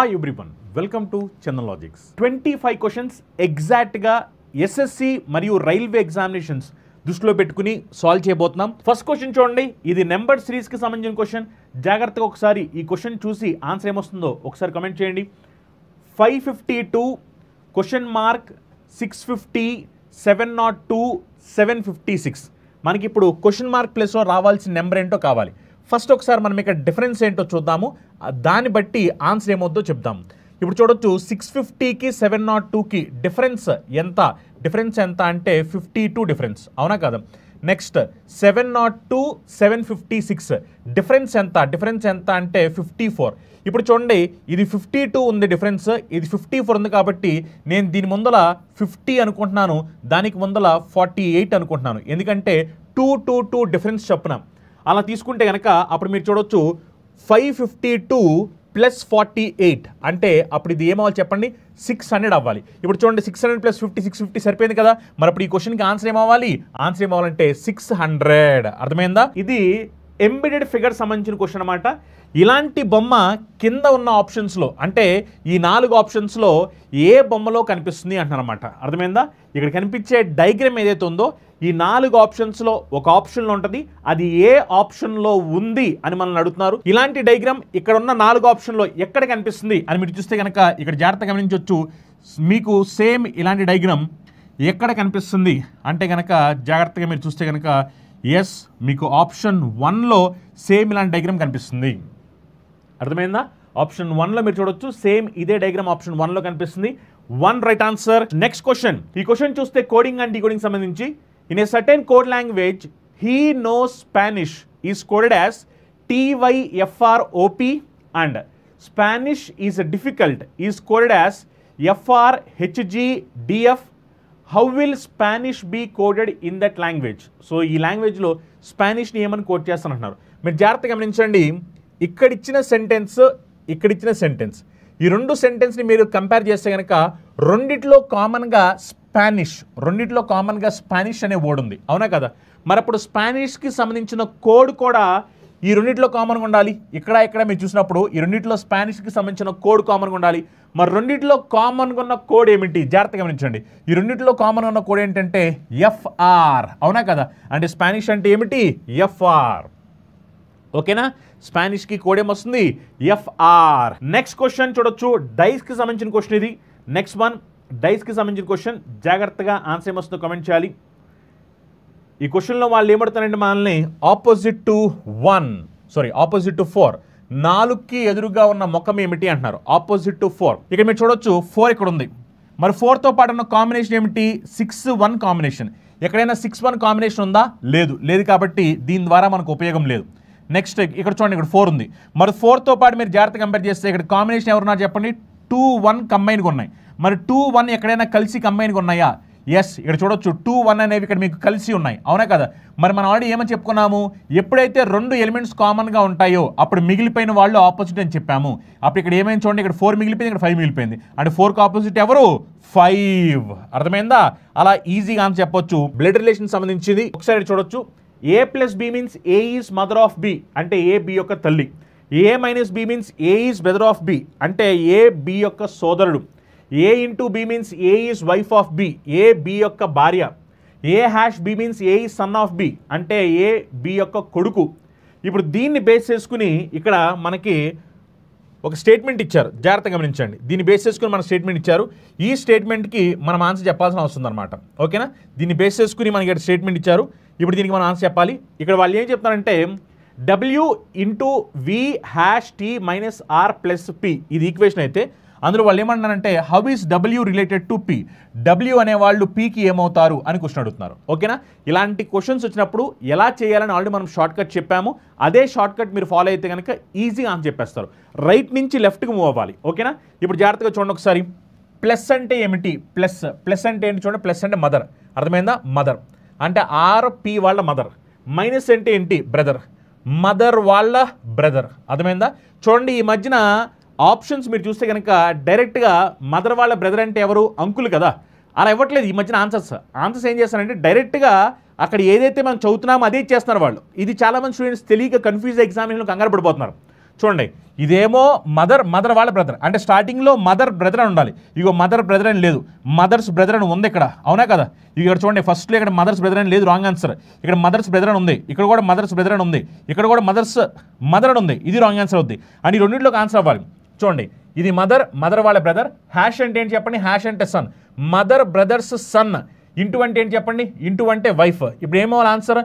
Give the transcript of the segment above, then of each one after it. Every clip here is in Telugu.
Hi everyone welcome to Chandan logics twenty five questions ఎగ్జాక్ట్గా ఎస్ఎస్సి మరియు రైల్వే ఎగ్జామినేషన్స్ దృష్టిలో పెట్టుకుని సాల్వ్ చేయబోతున్నాం. ఫస్ట్ క్వశ్చన్ చూడండి. ఇది నెంబర్ సిరీస్కి సంబంధించిన క్వశ్చన్ జాగ్రత్తగా ఒకసారి ఈ క్వశ్చన్ చూసి ఆన్సర్ ఏమొస్తుందో ఒకసారి కమెంట్ చేయండి. Five fifty two question mark six fifty seven not two seven fifty six మనకి ఇప్పుడు క్వశ్చన్ మార్క్ ప్లేస్లో రావాల్సిన నెంబర్ ఏంటో కావాలి. ఫస్ట్ ఒకసారి మనం ఇక్కడ డిఫరెన్స్ ఏంటో చూద్దాము. దాన్ని బట్టి ఆన్సర్ ఏమవుద్దో చెప్దాం. ఇప్పుడు చూడొచ్చు సిక్స్ ఫిఫ్టీకి సెవెన్ నాట్ టూకి డిఫరెన్స్ ఎంత? డిఫరెన్స్ ఎంత అంటే ఫిఫ్టీ టూ డిఫరెన్స్. అవునా కదా? Next seven naught two seven fifty six difference ఎంత? డిఫరెన్స్ ఎంత అంటే ఫిఫ్టీ ఫోర్ ఇప్పుడు చూడండి ఇది ఫిఫ్టీ టూ ఉంది డిఫరెన్స్ ఇది ఫిఫ్టీ ఫోర్ ఉంది కాబట్టి నేను దీని ముందల ఫిఫ్టీ అనుకుంటున్నాను. దానికి ముందల ఫార్టీ ఎయిట్ అనుకుంటున్నాను. ఎందుకంటే టూ టూ టూ డిఫరెన్స్ చెప్పిన. అలా తీసుకుంటే కనుక అప్పుడు మీరు చూడొచ్చు five fifty two plus forty eight అంటే అప్పుడు ఇది ఏమవ్వాలి చెప్పండి? సిక్స్ హండ్రెడ్ అవ్వాలి. ఇప్పుడు చూడండి six hundred plus fifty six fifty సరిపోయింది కదా? మరి అప్పుడు ఈ క్వశ్చన్కి ఆన్సర్ ఏమవ్వాలి? ఆన్సర్ ఏమవ్వాలంటే సిక్స్ హండ్రెడ్ అర్థమైందా? ఇది ఎంబెడెడ్ ఫిగర్ సంబంధించిన క్వశ్చన్ అనమాట ఇలాంటి బొమ్మ కింద ఉన్న ఆప్షన్స్లో అంటే ఈ నాలుగు ఆప్షన్స్లో ఏ బొమ్మలో కనిపిస్తుంది అంటున్నారన్నమాట. అర్థమైందా? ఇక్కడ కనిపించే డైగ్రామ్ ఏదైతే ఉందో ఈ నాలుగు ఆప్షన్స్లో ఒక ఆప్షన్లో ఉంటుంది. అది ఏ ఆప్షన్లో ఉంది అని మనల్ని అడుగుతున్నారు. ఇలాంటి డైగ్రామ్ ఇక్కడ ఉన్న నాలుగు ఆప్షన్లో ఎక్కడ కనిపిస్తుంది అని మీరు చూస్తే కనుక ఇక్కడ జాగ్రత్త గమనించవచ్చు. మీకు సేమ్ ఇలాంటి డైగ్రామ్ ఎక్కడ కనిపిస్తుంది అంటే కనుక జాగ్రత్తగా మీరు చూస్తే కనుక ఎస్ మీకు ఆప్షన్ వన్లో సేమ్ ఇలాంటి డైగ్రామ్ కనిపిస్తుంది. అర్థమైందా? ఆప్షన్ వన్లో మీరు చూడొచ్చు సేమ్ ఇదే డైగ్రామ్ ఆప్షన్ వన్లో కనిపిస్తుంది. One right answer. Next question. ఈ క్వశ్చన్ చూస్తే కోడింగ్ అండ్ డీకోడింగ్ సంబంధించి in a certain code language he know Spanish is coded as T Y F R O P and Spanish is difficult is coded as D F how will Spanish be coded in that language so ఈ లాంగ్వేజ్లో స్పానిష్ని ఏమని కోడ్ చేస్తానంటున్నారు? మీరు జాగ్రత్తగా గమనించండి. ఇక్కడ ఇచ్చిన సెంటెన్స్ ఇక్కడ ఇచ్చిన సెంటెన్స్ ఈ రెండు సెంటెన్స్ని మీరు కంపేర్ చేస్తే కనుక రెండిట్లో కామన్గా స్పానిష్. రెండిట్లో కామన్గా స్పానిష్ అనే వర్డ్ ఉంది. అవునా కదా? మరి అప్పుడు స్పానిష్కి సంబంధించిన కోడ్ కూడా ఈ రెండిట్లో కామన్గా ఉండాలి. ఇక్కడ ఇక్కడ మీరు చూసినప్పుడు ఈ రెండిట్లో స్పానిష్కి సంబంధించిన కోడ్ కామన్గా ఉండాలి. మరి రెండిట్లో కామన్గా ఉన్న కోడ్ ఏమిటి? జాగ్రత్తగా గమనించండి. ఈ రెండిట్లో కామన్ ఉన్న కోడ్ ఏంటంటే ఎఫ్ఆర్. అవునా కదా? అంటే స్పానిష్ అంటే ఏమిటి? F R. ఓకేనా? స్పానిష్కి కోడ్ ఏమొస్తుంది ఎఫ్ఆర్. నెక్స్ట్ క్వశ్చన్ చూడొచ్చు. డైస్కి సంబంధించిన క్వశ్చన్ ఇది. Next one. డైస్కి సంబంధించిన క్వశ్చన్. జాగ్రత్తగా ఆన్సర్ ఏమొస్తుందో కామెంట్ చేయాలి. ఈ క్వశ్చన్లో వాళ్ళు ఏమడుతున్నారంటే మనల్ని opposite to one sorry opposite to four నాలుగుకి ఎదురుగా ఉన్న ముఖం ఏమిటి అంటున్నారు. ఆపోజిట్ టు ఫోర్ ఇక్కడ మీరు చూడొచ్చు ఫోర్ ఇక్కడ ఉంది. మరి ఫోర్తో పాటు ఉన్న కాంబినేషన్ ఏమిటి? సిక్స్ వన్ కాంబినేషన్ ఎక్కడైనా సిక్స్ వన్ కాంబినేషన్ ఉందా? లేదు. లేదు కాబట్టి దీని ద్వారా మనకు ఉపయోగం లేదు. నెక్స్ట్ ఇక్కడ చూడండి ఇక్కడ ఫోర్ ఉంది. మరి ఫోర్తో పాటు మీరు జాగ్రత్త కంపేర్ చేస్తే ఇక్కడ కాంబినేషన్ ఎవరున్నారు చెప్పండి? టూ వన్ కంబైన్గా ఉన్నాయి. మరి టూ వన్ ఎక్కడైనా కలిసి కంబైన్గా ఉన్నాయా ఎస్ ఇక్కడ చూడొచ్చు టూ వన్ అనేవి ఇక్కడ మీకు కలిసి ఉన్నాయి. అవునా కదా? మరి మనం ఆల్రెడీ ఏమని చెప్పుకున్నాము? ఎప్పుడైతే రెండు ఎలిమెంట్స్ కామన్గా ఉంటాయో అప్పుడు మిగిలిపోయిన వాళ్ళు ఆపోజిట్ అని చెప్పాము. అప్పుడు ఇక్కడ ఏమైంది చూడండి ఇక్కడ ఫోర్ మిగిలిపోయింది ఇక్కడ ఫైవ్ మిగిలిపోయింది. అంటే ఫోర్కి ఆపోజిట్ ఎవరు? ఫైవ్ అర్థమైందా? అలా ఈజీగా అని చెప్పొచ్చు. బ్లడ్ రిలేషన్ సంబంధించింది. ఒకసారి చూడొచ్చు. A plus B means A is mother of B అంటే ఏ బి యొక్క తల్లి. A minus B means A is brother of B అంటే ఏ బి యొక్క సోదరుడు. A into B means A is wife of B A B యొక్క భార్య. A hash B means A is son of B అంటే ఏ బి యొక్క కొడుకు. ఇప్పుడు దీన్ని బేస్ చేసుకుని ఇక్కడ మనకి ఒక స్టేట్మెంట్ ఇచ్చారు. జాగ్రత్తగా గమనించండి. దీన్ని బేస్ చేసుకుని మన స్టేట్మెంట్ ఇచ్చారు. ఈ స్టేట్మెంట్కి మనం ఆన్సర్ చెప్పాల్సిన అవసరం అనమాట ఓకేనా దీన్ని బేస్ చేసుకుని మనకి ఇక్కడ స్టేట్మెంట్ ఇచ్చారు. ఇప్పుడు దీనికి మనం ఆన్సర్ చెప్పాలి. ఇక్కడ వాళ్ళు ఏం చెప్తారంటే W into V hash T minus R plus P ఇది ఈక్వేషన్ అయితే అందులో వాళ్ళు ఏమంటున్నారంటే how is W related to P W అనే వాళ్ళు పీకి ఏమవుతారు? అని క్వశ్చన్ అడుగుతున్నారు. ఓకేనా? ఇలాంటి క్వశ్చన్స్ వచ్చినప్పుడు ఎలా చేయాలని ఆల్రెడీ మనం షార్ట్ కట్ చెప్పాము. అదే షార్ట్ కట్ మీరు ఫాలో అయితే కనుక ఈజీగా ఆన్సర్ చెప్పేస్తారు. రైట్ నుంచి లెఫ్ట్కి మూవ్ అవ్వాలి. ఓకేనా? ఇప్పుడు జాగ్రత్తగా చూడండి ఒకసారి. ప్లస్ అంటే ఏమిటి? ప్లస్ ప్లస్ అంటే ఏంటి చూడండి? ప్లస్ అంటే మదర్ అర్థమైందా? మదర్ అంటే ఆర్ పి వాళ్ళ మదర్ మైనస్ అంటే ఏంటి? బ్రదర్ మదర్ వాళ్ళ బ్రదర్ అర్థమైందా? చూడండి ఈ మధ్యన ఆప్షన్స్ మీరు చూస్తే కనుక డైరెక్ట్గా మదర్ వాళ్ళ బ్రదర్ అంటే ఎవరు? అంకుల్ కదా. అలా ఇవ్వట్లేదు ఈ మధ్యన ఆన్సర్స్. ఆన్సర్స్ ఏం చేస్తారంటే డైరెక్ట్గా అక్కడ ఏదైతే మనం చదువుతున్నామో అదే ఇచ్చేస్తున్నారు వాళ్ళు. ఇది చాలామంది స్టూడెంట్స్ తెలియక కన్ఫ్యూజ్ ఎగ్జామినేషన్ కంగారు పడిపోతున్నారు. చూడండి ఇదేమో మదర్ మదర్ వాళ్ళ బ్రదర్. అంటే స్టార్టింగ్లో మదర్ బ్రదర్ అని ఉండాలి. ఇగో మదర్ బ్రదర్ అని లేదు. మదర్స్ బ్రదర్ అని ఉంది ఇక్కడ. అవునా కదా? ఇక్కడ చూడండి ఫస్ట్లో ఇక్కడ మదర్స్ బ్రదర్ అని లేదు రాంగ్ ఆన్సర్ ఇక్కడ మదర్స్ బ్రదర్ అని ఉంది. ఇక్కడ కూడా మదర్స్ బ్రదర్ అని ఉంది. ఇక్కడ కూడా మదర్స్ మదర్ అని ఉంది. ఇది రాంగ్ ఆన్సర్ అవుద్ది. అని రెండింటిలోకి ఆన్సర్ అవ్వాలి. చూడండి ఇది మదర్ మదర్ వాళ్ళ బ్రదర్ హ్యాష్ అంటే ఏంటి చెప్పండి? హ్యాష్ అంటే son. Mother brother's son. Into అంటే ఏంటి చెప్పండి? ఇంటూ అంటే వైఫ్ ఇప్పుడు ఏమో answer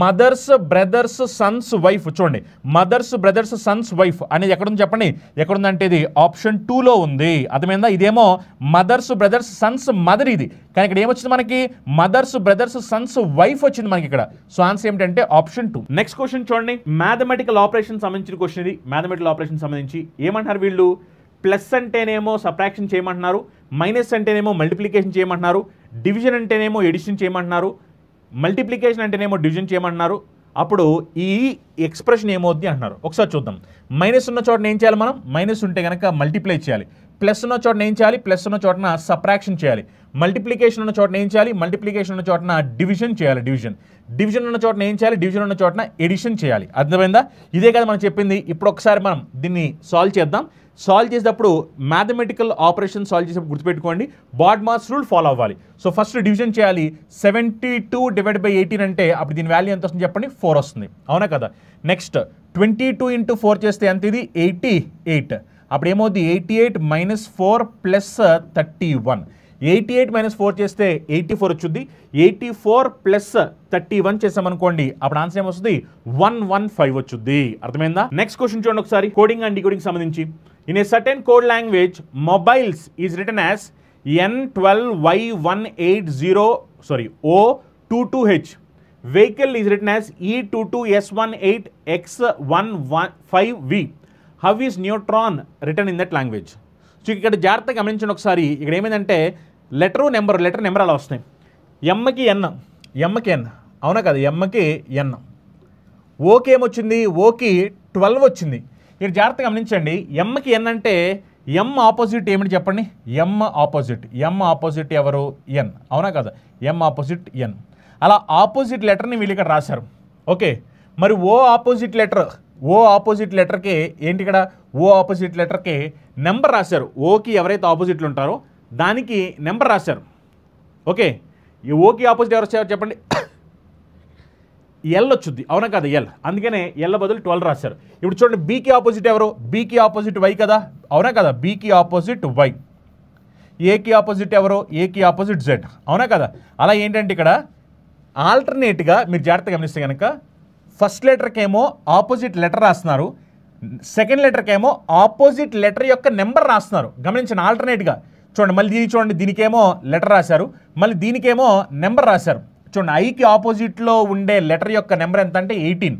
mother's brother's son's wife చూడండి. మదర్స్ బ్రదర్స్ సన్స్ వైఫ్ అనేది ఎక్కడుంది చెప్పండి? ఎక్కడుందంటే ఇది ఆప్షన్ టూలో ఉంది. అర్థమైందా? ఇదేమో మదర్స్ బ్రదర్స్ సన్స్ మదర్ ఇది. కానీ ఇక్కడ ఏమొచ్చింది మనకి? మదర్స్ బ్రదర్స్ సన్స్ వైఫ్ వచ్చింది మనకి ఇక్కడ. సో ఆన్సర్ ఏమిటంటే ఆప్షన్ టూ నెక్స్ట్ క్వశ్చన్ చూడండి. మ్యాథమెటికల్ ఆపరేషన్ సంబంధించిన క్వశ్చన్ ఇది. మ్యాథమెటికల్ ఆపరేషన్ సంబంధించి ఏమంటారు వీళ్ళు? ప్లస్ అంటేనేమో సబ్ట్రాక్షన్ చేయమంటున్నారు మైనస్ అంటేనేమో మల్టిప్లికేషన్ చేయమంటున్నారు డివిజన్ అంటేనేమో ఎడిషన్ చేయమంటున్నారు మల్టిప్లికేషన్ అంటేనేమో డివిజన్ చేయమంటున్నారు. అప్పుడు ఈ ఎక్స్ప్రెషన్ ఏమవుద్ది అంటున్నారు. ఒకసారి చూద్దాం. మైనస్ ఉన్న చోటన ఏం చేయాలి మనం? మైనస్ ఉంటే కనుక మల్టిప్లై చేయాలి. ప్లస్ ఉన్న చోటన ఏం చేయాలి? ప్లస్ ఉన్న చోటన సప్రాక్షన్ చేయాలి. మల్టిప్లికేషన్ ఉన్న చోటన ఏం చేయాలి? మల్టిప్లికేషన్ ఉన్న చోటన డివిజన్ చేయాలి డివిజన్. డివిజన్ ఉన్న చోటన ఏం చేయాలి? డివిజన్ ఉన్న చోటన ఎడిషన్ చేయాలి. అర్థమైందా? ఇదే కదా మనం చెప్పింది. ఇప్పుడు ఒకసారి మనం దీన్ని సాల్వ్ చేద్దాం. సాల్వ్ చేసేటప్పుడు మ్యాథమెటికల్ ఆపరేషన్ సాల్వ్ చేసేటప్పుడు గుర్తుపెట్టుకోండి. బాడ్ మాస్ రూల్ ఫాలో అవ్వాలి. సో ఫస్ట్ డివిజన్ చేయాలి. Seventy two divide by eighteen అంటే అప్పుడు దీని వాల్యూ ఎంత వస్తుంది చెప్పండి? ఫోర్ వస్తుంది. అవునా కదా? Next twenty two into four చేస్తే ఎంత ఇది? ఎయిటీ ఎయిట్ అప్పుడు ఏమవుతుంది eighty eight minus four plus thirty one eighty eight minus four చేస్తే eighty four వచ్చుద్ది. Eighty four plus thirty one చేసామనుకోండి అప్పుడు ఆన్సర్ ఏమొస్తుంది వన్ వన్ ఫైవ్ వచ్చుద్ది. అర్థమైందా? నెక్స్ట్ క్వశ్చన్ చూడండి ఒకసారి. కోడింగ్ అండ్ డికోడింగ్ సంబంధించి. In a certain code language mobiles is return as N twelve Y one eight zero sorry O two two H vehicle is return as E two two S one eight X one one five V how is neutron return in that language so ఇక్కడ జాగ్రత్తగా గమనించండి ఒకసారి. ఇక్కడ ఏమైందంటే లెటరు నెంబర్ లెటర్ నెంబర్ అలా వస్తాయి. ఎమ్కి ఎన్ ఎమ్కి ఎన్. అవునా కదా ఎమ్కి ఎన్. ఓకి ఏమొచ్చింది? ఓకి ట్వెల్వ్ వచ్చింది. ఇక్కడ జాగ్రత్తగా గమనించండి. ఎమ్కి ఎన్ అంటే ఎమ్ ఆపోజిట్ ఏమిటి చెప్పండి? ఎమ్ ఆపోజిట్. ఎమ్ ఆపోజిట్ ఎవరు? ఎన్. అవునా కదా ఎమ్ ఆపోజిట్ ఎన్. అలా ఆపోజిట్ లెటర్ని వీళ్ళు ఇక్కడ రాశారు. ఓకే మరి O opposite letter O opposite లెటర్కి ఏంటి ఇక్కడ? ఓ ఆపోజిట్ లెటర్కి నెంబర్ రాశారు. ఓకి ఎవరైతే ఆపోజిట్లు ఉంటారో దానికి నెంబర్ రాశారు. ఓకే ఈ ఓకి ఆపోజిట్ ఎవరు వచ్చారు చెప్పండి. ఎల్ వచ్చుద్ది. అవునా కదా? ఎల్ అందుకనే ఎల్ బదులు ట్వెల్వ్ రాశారు. ఇప్పుడు చూడండి బీకి ఆపోజిట్ ఎవరు? బీకి ఆపోజిట్ వై కదా? అవునా కదా? బీకి ఆపోజిట్ వై ఏకి ఆపోజిట్ ఎవరు? ఏకి ఆపోజిట్ జెడ్ అవునా కదా? అలా ఏంటంటే ఇక్కడ ఆల్టర్నేట్గా మీరు జాగ్రత్తగా గమనిస్తే కనుక ఫస్ట్ లెటర్కేమో ఆపోజిట్ లెటర్ రాస్తున్నారు. సెకండ్ లెటర్కేమో ఆపోజిట్ లెటర్ యొక్క నెంబర్ రాస్తున్నారు. గమనించండి ఆల్టర్నేట్గా చూడండి మళ్ళీ దీనికి చూడండి దీనికేమో లెటర్ రాశారు. మళ్ళీ దీనికేమో నెంబర్ రాశారు. చూడండి ఐకి ఆపోజిట్లో ఉండే లెటర్ యొక్క నెంబర్ ఎంత అంటే ఎయిటీన్.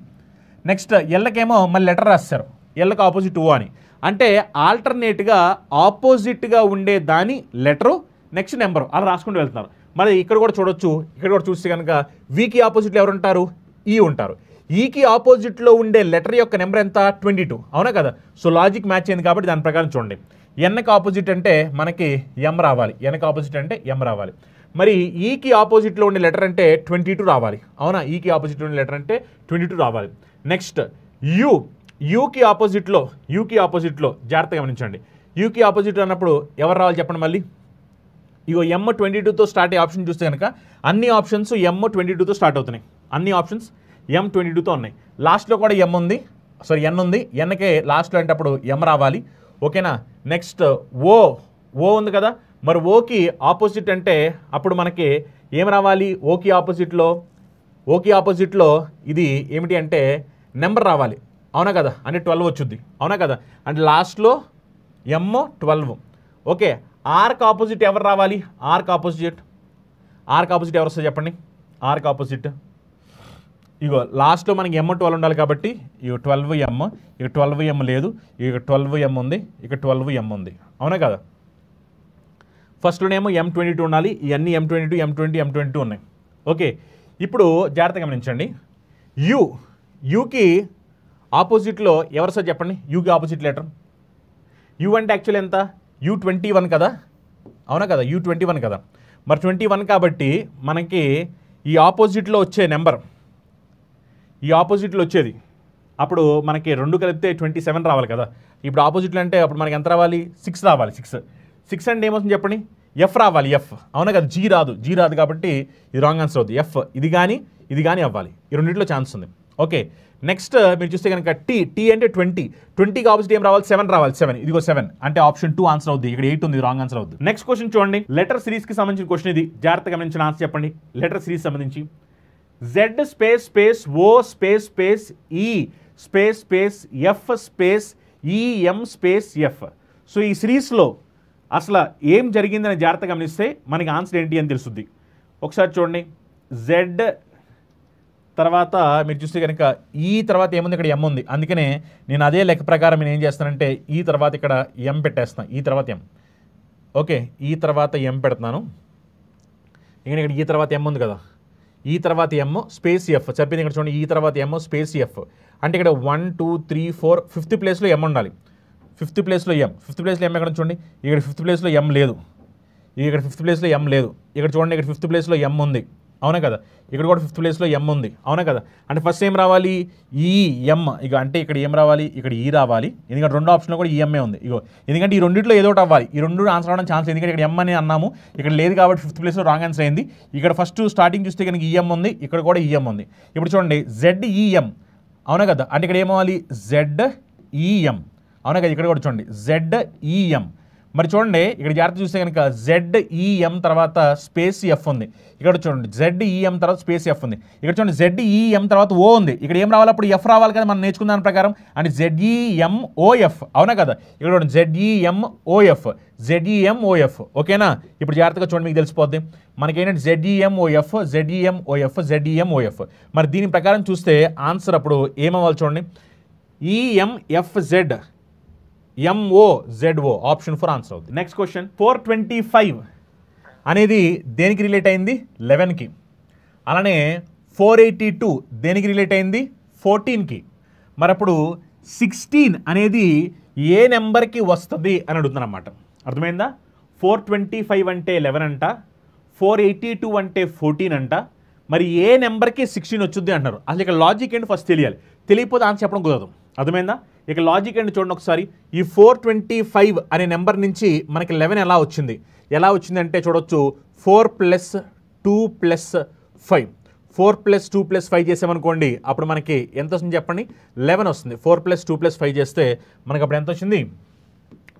నెక్స్ట్ ఎల్లకేమో మళ్ళీ లెటర్ రాస్తారు ఎల్లకి ఆపోజిట్ ఓ అని. అంటే ఆల్టర్నేట్గా ఆపోజిట్గా ఉండే దాని లెటరు నెక్స్ట్ నెంబరు. అలా రాసుకుంటూ వెళ్తున్నారు. మరి ఇక్కడ కూడా చూడొచ్చు ఇక్కడ కూడా చూస్తే కనుక వీకి ఆపోజిట్లో ఎవరు ఉంటారు? ఈ ఉంటారు. E ఈకి ఆపోజిట్లో ఉండే లెటర్ యొక్క నెంబర్ ఎంత? Twenty two. అవునా కదా? సో లాజిక్ మ్యాచ్ అయింది కాబట్టి దాని ప్రకారం చూడండి. ఎన్కి ఆపోజిట్ అంటే మనకి ఎం రావాలి. ఎన్కి ఆపోజిట్ అంటే ఎం రావాలి. మరి e ఈకి ఆపోజిట్లో ఉండే లెటర్ అంటే ట్వంటీ టూ రావాలి. అవునా? E ఈకి ఆపోజిట్లో ఉండే లెటర్ అంటే ట్వంటీ టూ రావాలి నెక్స్ట్ యూ యూకి ఆపోజిట్లో యూకి ఆపోజిట్లో జాగ్రత్తగా గమనించండి. యూకి ఆపోజిట్ అన్నప్పుడు ఎవరు రావాలి చెప్పండి మళ్ళీ? ఇగో ఎమ్ ట్వంటీ టూతో స్టార్ట్ అయ్యే ఆప్షన్ చూస్తే కనుక అన్ని ఆప్షన్స్ ఎమ్ ట్వంటీ టూతో స్టార్ట్ అవుతున్నాయి. అన్ని ఆప్షన్స్ ఎం ట్వంటీ టూతో ఉన్నాయి. లాస్ట్లో కూడా ఎం ఉంది. సారీ ఎన్ ఉంది. ఎన్కే లాస్ట్లో అంటే అప్పుడు ఎం రావాలి. ఓకేనా? నెక్స్ట్ ఓ. ఓ ఉంది కదా? మరి ఓకి ఆపోజిట్ అంటే అప్పుడు మనకి ఏం రావాలి? ఓకి ఆపోజిట్లో? ఓకి ఆపోజిట్లో ఇది ఏమిటి అంటే నెంబర్ రావాలి. అవునా కదా? అంటే ట్వెల్వ్ వచ్చుద్ది. అవునా కదా? అంటే లాస్ట్లో ఎమ్ ట్వెల్వ్. ఓకే. ఆర్క్ ఆపోజిట్ ఎవరు రావాలి? Arc opposite. ఆర్క్ ఆపోజిట్ ఎవరు వస్తుంది చెప్పండి? Arc opposite. ఇగో లాస్ట్లో మనకి ఎమ్ ట్వెల్వ్ ఉండాలి కాబట్టి ఇక ట్వెల్వ్ ఎమ్ ఇక ట్వెల్వ్ ఎమ్ లేదు ఇక ట్వెల్వ్ ఎమ్ ఉంది ఇక ట్వెల్వ్ ఎమ్ ఉంది. అవునా కదా? ఫస్ట్లోనేమో ఎం ట్వంటీ టూ ఉండాలి ఇవన్నీ M twenty two M twenty M twenty two ఉన్నాయి. ఓకే ఇప్పుడు జాగ్రత్తగా గమనించండి. యూ యూకి ఆపోజిట్లో ఎవరు సార్ చెప్పండి? యూకి ఆపోజిట్ లెటర్. యూ అంటే యాక్చువల్ ఎంత? యూ ట్వంటీ వన్ కదా? అవునా కదా? యూ ట్వంటీ వన్ కదా. మరి ట్వంటీ వన్ కాబట్టి మనకి ఈ ఆపోజిట్లో వచ్చే నెంబర్ ఈ ఆపోజిట్లో వచ్చేది. అప్పుడు మనకి రెండు కలిపితే ట్వంటీ సెవెన్ రావాలి కదా. ఇప్పుడు ఆపోజిట్లో అంటే అప్పుడు మనకి ఎంత రావాలి? సిక్స్ రావాలి సిక్స్. సిక్స్ అంటే ఏమవుతుంది చెప్పండి? ఎఫ్ రావాలి ఎఫ్. అవునా కదా? జీ రాదు జీ రాదు కాబట్టి ఇది రాంగ్ ఆన్సర్ అవుతుంది ఎఫ్ ఇది కానీ ఇది కానీ అవ్వాలి. ఈ రెండింటిలో ఛాన్స్ ఉంది. ఓకే. నెక్స్ట్ మీరు చూస్తే కనుక టీ టీ అంటే ట్వంటీ. ట్వంటీకి ఆపోజిట్ ఏం రావాలి? సెవెన్ రావాలి సెవెన్. ఇదిగో సెవెన్. అంటే ఆప్షన్ టూ ఆన్సర్ అవుద్ది. ఇక్కడ ఎయిట్ ఉంది రాంగ్ ఆన్సర్ అవుతుంది నెక్స్ట్ క్వశ్చన్ చూడండి. లెటర్ సిరీస్కి సంబంధించిన క్వశ్చన్ ఇది. జాగ్రత్తగా గమనించిన ఆన్సర్ చెప్పండి. లెటర్ సిరీస్ సంబంధించి. Z space space O space space E space space F space E M space F so ఈ సిరీస్లో అసలు ఏం జరిగిందని జాగ్రత్త గమనిస్తే మనకి ఆన్సర్ ఏంటి అని తెలుస్తుంది. ఒకసారి చూడండి. జెడ్ తర్వాత మీరు చూస్తే కనుక ఈ తర్వాత ఏముంది? ఇక్కడ ఎం ఉంది. అందుకనే నేను అదే లెక్క ప్రకారం నేను ఏం చేస్తానంటే ఈ తర్వాత ఇక్కడ ఎం పెట్టేస్తాను ఈ e తర్వాత ఎం ఓకే. ఈ తర్వాత ఎం పెడుతున్నాను. ఇంకా ఇక్కడ ఈ తర్వాత ఎం ఉంది కదా. ఈ తర్వాత ఎమ్ స్పేస్ ఎఫ్ చెప్పింది ఇక్కడ చూడండి ఈ తర్వాత ఎమ్ స్పేస్ ఎఫ్ అంటే ఇక్కడ one two three four fifth ప్లేస్లో ఎమ్ ఉండాలి. ఫిఫ్త్ ప్లేస్లో ఎం ఫిఫ్త్ ప్లేస్లో ఎం ఎక్కడ చూడండి? ఇక్కడ ఫిఫ్త్ ప్లేస్లో ఎం లేదు. ఇక్కడ ఫిఫ్త్ ప్లేస్లో ఎం లేదు. ఇక్కడ చూడండి ఇక్కడ ఫిఫ్త్ ప్లేస్లో ఎం ఉంది. అవునా కదా? ఇక్కడ కూడా ఫిఫ్త్ ప్లేస్లో ఎం ఉంది. అవునా కదా? అంటే ఫస్ట్ ఏం రావాలి? ఈ ఎం ఇక అంటే ఇక్కడ ఏం రావాలి? ఇక్కడ ఈ రావాలి. ఎందుకంటే రెండు ఆప్షన్లో కూడా ఈఎంఏ ఉంది. ఇగో ఎందుకంటే ఈ రెండిట్లో ఏదో ఒకటి అవ్వాలి. ఈ రెండు ఆన్సర్ అవ్వడం ఛాన్స్ ఎందుకంటే ఇక్కడ ఎం అని అన్నాము. ఇక్కడ లేదు కాబట్టి ఫిఫ్త్ ప్లేస్లో రాంగ్ ఆన్సర్ అయింది. ఇక్కడ ఫస్ట్ స్టార్టింగ్ చూస్తే కనుక ఈఎం ఉంది. ఇక్కడ కూడా ఈఎం ఉంది. ఇప్పుడు చూడండి. జెడ్ ఈఎం e, అవునా కదా? అంటే ఇక్కడ ఏమవ్వాలి జెడ్ ఈఎం e, అవునా కదా? ఇక్కడ కూడా చూడండి. జెడ్ ఈఎం e, మరి చూడండి ఇక్కడ జాగ్రత్త చూస్తే కనుక జెడ్ ఈఎం తర్వాత స్పేస్ ఎఫ్ ఉంది ఇక్కడ చూడండి జెడ్ ఈఎం తర్వాత స్పేస్ ఎఫ్ ఉంది ఇక్కడ చూడండి జెడ్ ఈఎం తర్వాత ఓ ఉంది ఇక్కడ ఏం రావాలి అప్పుడు ఎఫ్ రావాలి కదా మనం నేర్చుకున్న దాని ప్రకారం అంటే జెడ్ఈఎం ఓఎఫ్ అవునా కదా ఇక్కడ చూడండి జెడ్ఈఎం ఓఎఫ్ జెడ్ఈఎం ఓఎఫ్ ఓకేనా ఇప్పుడు జాగ్రత్తగా చూడండి మీకు తెలిసిపోద్ది మనకేంటంటే ZEM OF ZEM OF ZEM OF మరి దీని ప్రకారం చూస్తే ఆన్సర్ అప్పుడు ఏమవ్వాలి చూడండి E M F Z M O Z O option four answer అవుతుంది next question four twenty five అనేది దేనికి రిలేట్ అయింది? లెవెన్కి అలానే ఫోర్ ఎయిటీ టూ దేనికి రిలేట్ అయింది? ఫోర్టీన్కి మరి అప్పుడు సిక్స్టీన్ అనేది ఏ నెంబర్కి వస్తుంది అని అడుగుతుంది అనమాట అర్థమైందా? ఫోర్ ట్వంటీ ఫైవ్ అంటే లెవెన్ అంట ఫోర్ ఎయిటీ టూ అంటే ఫోర్టీన్ అంట మరి ఏ నెంబర్కి సిక్స్టీన్ వచ్చుద్ది అంటున్నారు. అసలు ఇక్కడ లాజిక్ ఏంటి ఫస్ట్ తెలియాలి. తెలియకపోతే ఆన్సర్ చెప్పడం కుదరదు. అర్థమైందా? ఇక లాజిక్ ఏంటి చూడండి ఒకసారి. ఈ ఫోర్ ట్వంటీ ఫైవ్ అనే నెంబర్ నుంచి మనకి లెవెన్ ఎలా వచ్చింది? ఎలా వచ్చిందంటే చూడొచ్చు. Four plus two plus five four plus two plus five చేసామనుకోండి అప్పుడు మనకి ఎంత వస్తుంది చెప్పండి? లెవెన్ వస్తుంది. Four plus two plus five చేస్తే మనకి అప్పుడు ఎంత వచ్చింది?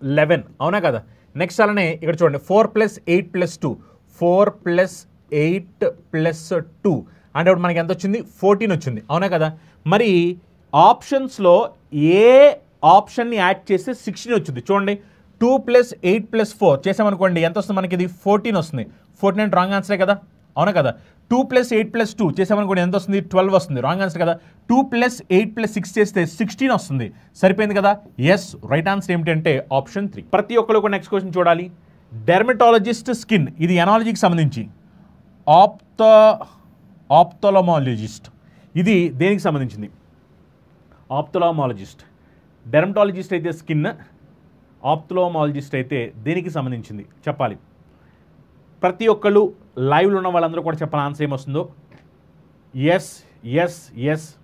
లెవెన్ అవునా కదా? నెక్స్ట్ అలానే ఇక్కడ చూడండి. Four plus eight plus two four plus eight plus two అంటే ఇప్పుడు మనకి ఎంత వచ్చింది? ఫోర్టీన్ వచ్చింది. అవునా కదా? మరి ఆప్షన్స్లో ఏ ఆప్షన్ని యాడ్ చేస్తే సిక్స్టీన్ వచ్చింది. చూడండి two plus eight plus four చేసామనుకోండి ఎంత వస్తుంది మనకి ఇది ఫోర్టీన్ వస్తుంది. ఫోర్టీన్ అంటే రాంగ్ ఆన్సరే కదా? అవునా కదా? Two plus eight plus two చేసామనుకోండి ఎంత వస్తుంది? ట్వెల్వ్ వస్తుంది. రాంగ్ ఆన్సర్ కదా? Two plus eight plus six చేస్తే సిక్స్టీన్ వస్తుంది. సరిపోయింది కదా? ఎస్ రైట్ ఆన్సర్ ఏమిటంటే ఆప్షన్ త్రీ ప్రతి ఒక్కరు ఒక నెక్స్ట్ క్వశ్చన్ చూడాలి. డెర్మటాలజిస్ట్ స్కిన్ ఇది ఎనాలజీకి సంబంధించి. ఆప్త ఆప్తలమాలజిస్ట్ ఇది దేనికి సంబంధించింది? ఆప్తలామాలజిస్ట్ డెర్మటాలజిస్ట్ అయితే స్కిన్ ఆప్తలోమాలజిస్ట్ అయితే దేనికి సంబంధించింది? చెప్పాలి. ప్రతి ఒక్కళ్ళు లైవ్లో ఉన్న వాళ్ళందరూ కూడా చెప్పాలి ఆన్సర్ ఏమొస్తుందో. Yes yes yes.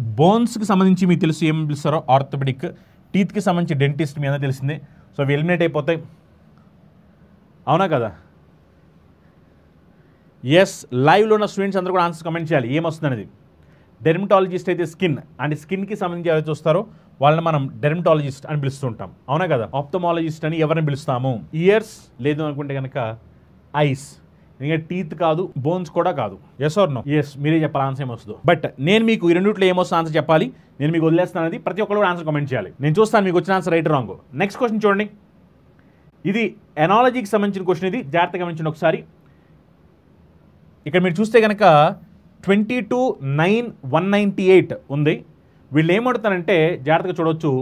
బోన్స్కి సంబంధించి మీకు తెలుసు ఏం పిలుస్తారో? ఆర్థోపెడిక్. టీత్కి సంబంధించి డెంటిస్ట్ మీ అందరూ తెలిసిందే. సో అవి ఎలిమినేట్ అయిపోతాయి అవునా కదా? ఎస్ లైవ్లో ఉన్న స్టూడెంట్స్ అందరూ కూడా ఆన్సర్ కమెంట్ చేయాలి. ఏమొస్తుంది అనేది డెర్మటాలజిస్ట్ అయితే స్కిన్ అండ్ స్కిన్కి సంబంధించి ఎవరైతే చూస్తారో వాళ్ళని మనం డెర్మటాలజిస్ట్ అని పిలుస్తుంటాం. అవునా కదా? ఆప్తమాలజిస్ట్ అని ఎవరిని పిలుస్తాము? ఇయర్స్ లేదు అనుకుంటే కనుక ఐస్ ఎందుకంటే టీత్ కాదు బోన్స్ కూడా కాదు. ఎస్ ఆర్ నో ఎస్ మీరే చెప్పాలి ఆన్సర్ ఏమొస్తుందో బట్ నేను మీకు ఈ రెండిట్లో ఏమొస్తుందో ఆన్సర్ చెప్పాలి. నేను మీకు వదిలేస్తాను అనేది ప్రతి ఒక్కరు ఆన్సర్ కమెంట్ చేయాలి. నేను చూస్తాను మీకు వచ్చిన answer right wrong next question చూడండి. ఇది ఎనాలజీకి సంబంధించిన క్వశ్చన్ ఇది. జాగ్రత్తగా గమనించండి ఒకసారి. ఇక్కడ మీరు చూస్తే కనుక twenty two nine one ninety eight ఉంది. వీళ్ళు ఏమడుతారంటే జాగ్రత్తగా చూడవచ్చు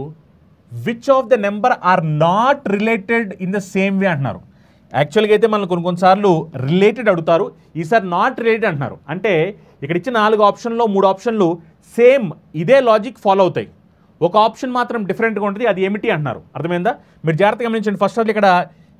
which of the number are not related in the same way అంటున్నారు. యాక్చువల్గా అయితే మనల్ని కొన్ని కొన్నిసార్లు రిలేటెడ్ అడుగుతారు ఈసారి నాట్ రిలేటెడ్ అంటున్నారు. అంటే ఇక్కడ ఇచ్చిన నాలుగు ఆప్షన్లో మూడు ఆప్షన్లు సేమ్ ఇదే లాజిక్ ఫాలో అవుతాయి. ఒక ఆప్షన్ మాత్రం డిఫరెంట్గా ఉంటుంది అది ఏమిటి అంటున్నారు. అర్థమైందా? మీరు జాగ్రత్తగా గమనించండి ఫస్ట్ ఆఫ్ ఆల్ ఇక్కడ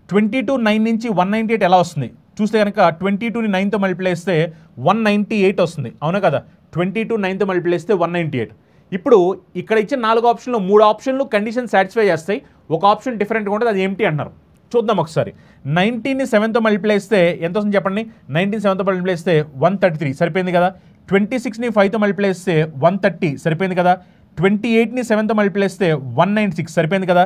ట్వంటీ టు నైన్ నుంచి వన్ నైంటీ ఎయిట్ ఎలా వస్తుంది? చూస్తే కనుక ట్వంటీ టూని నైన్తో మల్టిప్లై చేస్తే వన్ నైంటీ ఎయిట్ వస్తుంది. అవునా కదా? ట్వంటీ టూ నైన్తో మల్టిప్లై చేస్తే వన్ నైంటీ ఎయిట్. ఇప్పుడు ఇక్కడ ఇచ్చిన నాలుగు ఆప్షన్లు మూడు ఆప్షన్లు కండిషన్ సాటిస్ఫై చేస్తాయి. ఒక ఆప్షన్ డిఫరెంట్గా ఉంటుంది అది ఏమిటి అన్నారు చూద్దాం ఒకసారి. నైన్టీన్ని సెవెన్తో మల్టిప్లై చేస్తే ఎంత వస్తుంది చెప్పండి? నైన్టీన్ సెవెన్తో మల్టిప్లై చేస్తే వన్ థర్టీ త్రీ సరిపోయింది కదా? ట్వంటీ సిక్స్ని ఫైవ్తో మల్టిప్లై చేస్తే వన్ థర్టీ సరిపోయింది కదా? ట్వంటీ ఎయిట్ని సెవెన్తో మల్టిప్లై చేస్తే వన్ నైన్ సిక్స్ సరిపోయింది కదా.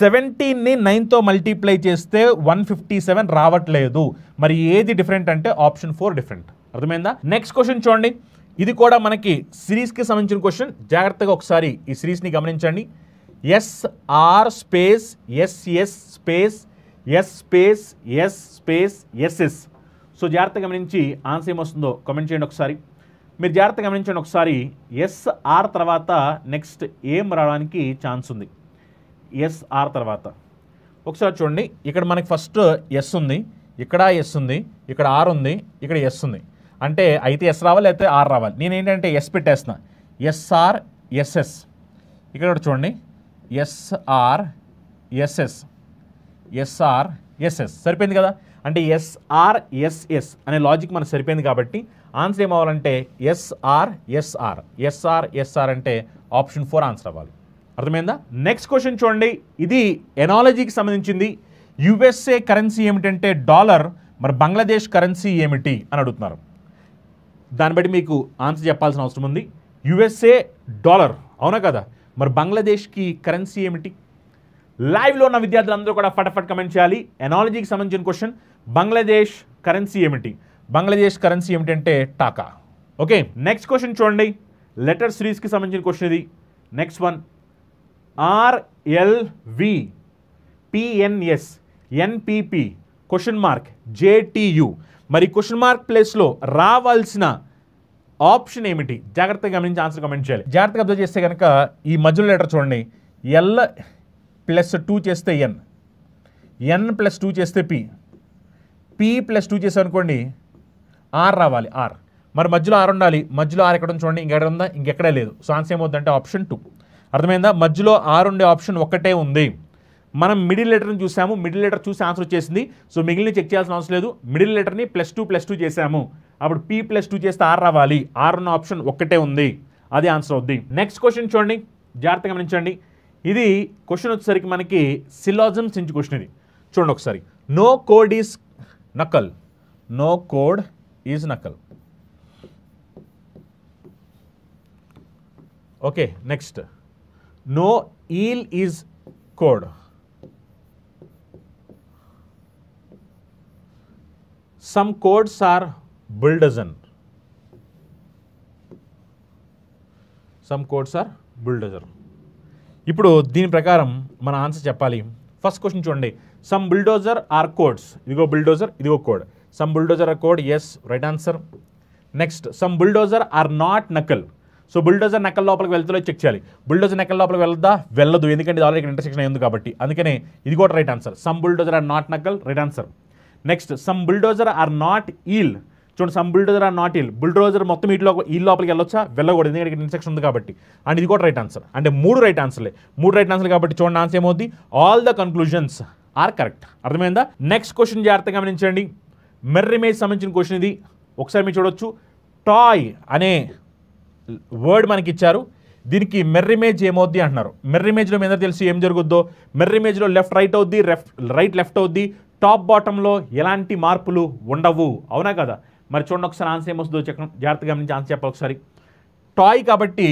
సెవెంటీన్ని నైన్తో మల్టిప్లై చేస్తే వన్ ఫిఫ్టీ సెవెన్ రావట్లేదు. మరి ఏది డిఫరెంట్ అంటే ఆప్షన్ ఫోర్ డిఫరెంట్. అర్థమైందా? నెక్స్ట్ క్వశ్చన్ చూడండి. ఇది కూడా మనకి సిరీస్కి సంబంధించిన క్వశ్చన్. జాగ్రత్తగా ఒకసారి ఈ సిరీస్ని గమనించండి. S R space S S space S space S space S S so జాగ్రత్తగా గమనించి ఆన్సర్ ఏమొస్తుందో కామెంట్ చేయండి ఒకసారి. మీరు జాగ్రత్తగా గమనించండి ఒకసారి. ఎస్ఆర్ తర్వాత నెక్స్ట్ ఏం రావడానికి ఛాన్స్ ఉంది? ఎస్ఆర్ తర్వాత. ఒకసారి చూడండి. ఇక్కడ మనకి ఫస్ట్ ఎస్ ఉంది. ఇక్కడ ఎస్ ఉంది. ఇక్కడ ఆర్ ఉంది. ఇక్కడ ఎస్ ఉంది. అంటే అయితే ఎస్ రావాలి లేకపోతే ఆర్ రావాలి. నేను ఏంటంటే ఎస్ పెట్టేస్తున్నా. ఎస్ఆర్ ఎస్ఎస్ ఇక్కడ చూడండి. ఎస్ఆర్ ఎస్ఎస్ ఎస్ఆర్ ఎస్ఎస్ సరిపోయింది కదా? అంటే ఎస్ఆర్ ఎస్ఎస్ అనే లాజిక్ మనకు సరిపోయింది కాబట్టి answer ఏమవ్వాలంటే S R S R S R S R అంటే ఆప్షన్ ఫోర్ ఆన్సర్ అవ్వాలి. అర్థమైందా? నెక్స్ట్ క్వశ్చన్ చూడండి. ఇది ఎనాలజీకి సంబంధించింది. యుఎస్ఏ కరెన్సీ ఏమిటంటే డాలర్ మరి బంగ్లాదేశ్ కరెన్సీ ఏమిటి అని అడుగుతున్నారు. దాన్ని బట్టి మీకు ఆన్సర్ చెప్పాల్సిన అవసరం ఉంది. యుఎస్ఏ డాలర్ అవునా కదా? మరి బంగ్లాదేశ్కి కరెన్సీ ఏమిటి? లైవ్లో ఉన్న విద్యార్థులందరూ కూడా ఫటాఫట్ కమెంట్ చేయాలి. ఎనాలజీకి సంబంధించిన క్వశ్చన్ బంగ్లాదేశ్ కరెన్సీ ఏమిటి? బంగ్లాదేశ్ కరెన్సీ ఏమిటంటే టాకా. ఓకే నెక్స్ట్ క్వశ్చన్ చూడండి. లెటర్ సిరీస్కి సంబంధించిన క్వశ్చన్ ఇది. Next one R L V P N S N P P question mark J T U మరి క్వశ్చన్ మార్క్ ప్లేస్లో రావాల్సిన ఆప్షన్ ఏమిటి? జాగ్రత్తగా గమనించి ఆన్సర్ కమెంట్ చేయాలి. జాగ్రత్తగా అబ్జర్వ్ చేస్తే కనుక ఈ మధ్యలో లెటర్ చూడండి. ఎల్ ప్లస్ టూ చేస్తే ఎన్. ఎన్ ప్లస్ టూ చేస్తే పి. పి ప్లస్ టూ చేసాం అనుకోండి ఆర్ రావాలి ఆర్. మరి మధ్యలో ఆర్ ఉండాలి. మధ్యలో ఆర్ ఎక్కడ చూడండి ఇంకెక్కడ ఉందా? ఇంకెక్కడే లేదు. సో ఆన్సర్ ఏమవుతుందంటే ఆప్షన్ టూ. అర్థమైందా? మధ్యలో ఆర్ ఉండే ఆప్షన్ ఒక్కటే ఉంది. మనం మిడిల్ లెటర్ని చూసాము. మిడిల్ లెటర్ చూసి ఆన్సర్ వచ్చేసింది. సో మిగిలిన చెక్ చేయాల్సిన అవసరం లేదు. మిడిల్ లెటర్ని ప్లస్ టూ ప్లస్ టూ చేసాము. అప్పుడు పీ ప్లస్ టూ చేస్తే ఆర్ రావాలి. ఆర్ ఉన్న ఆప్షన్ ఒక్కటే ఉంది. అది ఆన్సర్ అవుద్ది. నెక్స్ట్ క్వశ్చన్ చూడండి. జాగ్రత్తగా గమనించండి. ఇది క్వశ్చన్ వచ్చేసరికి మనకి సిలాజమ్స్ నుంచి క్వశ్చన్ ఇది. చూడండి ఒకసారి. No code is knuckle no code is knuckle okay next no eel is code some codes are bulldozer some codes are bulldozer ఇప్పుడు దీని ప్రకారం మన ఆన్సర్ చెప్పాలి. ఫస్ట్ క్వశ్చన్ చూడండి. సమ్ బుల్డోజర్ ఆర్ కోడ్స్ ఇదిగో బుల్డోజర్ ఇదిగో code some bulldozer are code yes right answer next some bulldozer are not knuckle so bulldozer knuckle లోపలికి వెళ్తుందో చెక్ చేయాలి. బుల్డోజర్ నకల్ లోపలికి వెళ్దా? వెళ్ళదు. ఎందుకంటే ఇది ఆల్రెడీ ఇంటర్సెక్షన్ అయ్యింది కాబట్టి. అందుకనే ఇది కూడా right answer some bulldozer are not knuckle right answer next some bulldozer are not eel చూడండి some bulldozer are not eel bulldozer మొత్తం ఇట్లో ఈ లోపలికి వెళ్ళొచ్చా? వెళ్ళకూడదు. ఎందుకంటే ఇక్కడ ఇన్సెక్షన్ ఉంది కాబట్టి. అండ్ ఇది కూడా రైట్ ఆన్సర్ అంటే మూడు రైట్ ఆన్సర్లే మూడు రైట్ ఆన్సర్ కాబట్టి చూడండి ఆన్సర్ ఏమవుద్ది? All the conclusions are correct అర్థమైందా? నెక్స్ట్ క్వశ్చన్ జాగ్రత్తగా గమనించండి. మెర్రిమేజ్ సంబంధించిన క్వశ్చన్ ఇది. ఒకసారి మీరు చూడొచ్చు. టాయ్ అనే వర్డ్ మనకి ఇచ్చారు. దీనికి మెర్రిమేజ్ ఏమవుద్ది అంటున్నారు. మెర్రిమేజ్లో మీద తెలుసు ఏం జరుగుద్దో? మెర్రిమేజ్లో లెఫ్ట్ రైట్ అవుద్ది లెఫ్ట్ రైట్ లెఫ్ట్ అవుద్ది. టాప్ బాటంలో ఎలాంటి మార్పులు ఉండవు. అవునా కదా? మరి చూడండి ఒకసారి ఆన్సర్ ఏమొస్తుందో చెక్ జాగ్రత్తగా గమనించి ఆన్సర్ చెప్పాలి ఒకసారి. టాయ్ కాబట్టి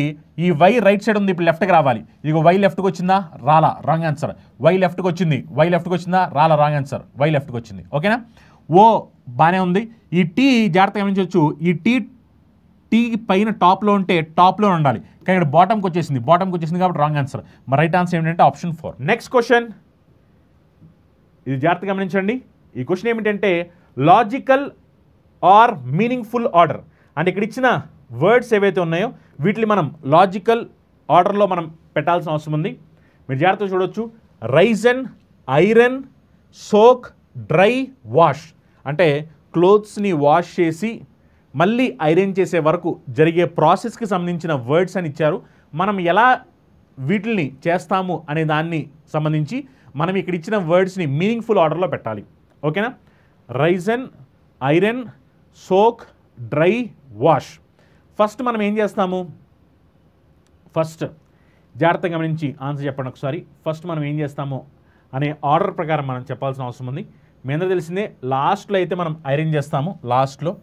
ఈ వై రైట్ సైడ్ ఉంది ఇప్పుడు లెఫ్ట్కి రావాలి. ఇదిగో వై లెఫ్ట్కి వచ్చిందా? రాలా రాంగ్ ఆన్సర్. వై లెఫ్ట్కి వచ్చింది వై లెఫ్ట్కి వచ్చిందా? రాలా రాంగ్ ఆన్సర్. వై లెఫ్ట్కి వచ్చింది. ఓకేనా? ఓ బాగానే ఉంది. ఈ టీ జాగ్రత్తగా గమనించవచ్చు. ఈ టీ టీ పైన టాప్లో ఉంటే టాప్లో ఉండాలి. కానీ ఇక్కడ బాటమ్కి వచ్చేసింది బాటమ్కి వచ్చేసింది కాబట్టి రాంగ్ ఆన్సర్. మరి రైట్ ఆన్సర్ ఏంటంటే ఆప్షన్ ఫోర్. Next question. ఇది జాగ్రత్తగా గమనించండి. ఈ క్వశ్చన్ ఏమిటంటే లాజికల్ ఆర్ మీనింగ్ఫుల్ ఆర్డర్. అంటే ఇక్కడ ఇచ్చిన వర్డ్స్ ఏవైతే ఉన్నాయో వీటిని మనం లాజికల్ ఆర్డర్లో మనం పెట్టాల్సిన అవసరం ఉంది. మీరు జాగ్రత్తగా చూడొచ్చు. రైజన్ ఐరన్ సోక్ డ్రై వాష్. అంటే క్లోత్స్ని వాష్ చేసి మళ్ళీ ఐరన్ చేసే వరకు జరిగే ప్రాసెస్కి సంబంధించిన వర్డ్స్ అని ఇచ్చారు. మనం ఎలా వీటిని చేస్తాము అనే దాన్ని సంబంధించి మనం ఇక్కడ ఇచ్చిన వర్డ్స్ని మీనింగ్ఫుల్ ఆర్డర్లో పెట్టాలి. ఓకేనా? Ryzen iron soak dry wash. First మనం ఏం చేస్తాము? ఫస్ట్ జాగ్రత్తగా గమనించి ఆన్సర్ చెప్పండి ఒకసారి. ఫస్ట్ మనం ఏం చేస్తాము? అనే ఆర్డర్ ప్రకారం మనం చెప్పాల్సిన అవసరం ఉంది. మీ అందరూ తెలిసిందే లాస్ట్లో అయితే మనం ఐరన్ చేస్తాము. లాస్ట్లో